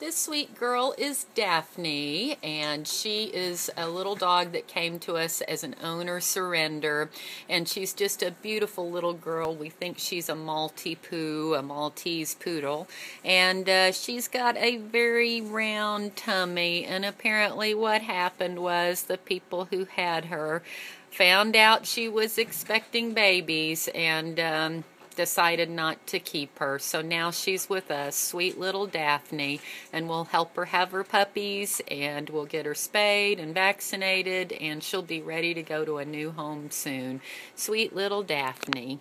This sweet girl is Daphne, and she is a little dog that came to us as an owner surrender, and she's just a beautiful little girl. We think she's a Maltipoo, a Maltese poodle, and uh, she's got a very round tummy, and apparently what happened was the people who had her found out she was expecting babies, and um, decided not to keep her. So now she's with us, sweet little Daphne, and we'll help her have her puppies and we'll get her spayed and vaccinated and she'll be ready to go to a new home soon. Sweet little Daphne.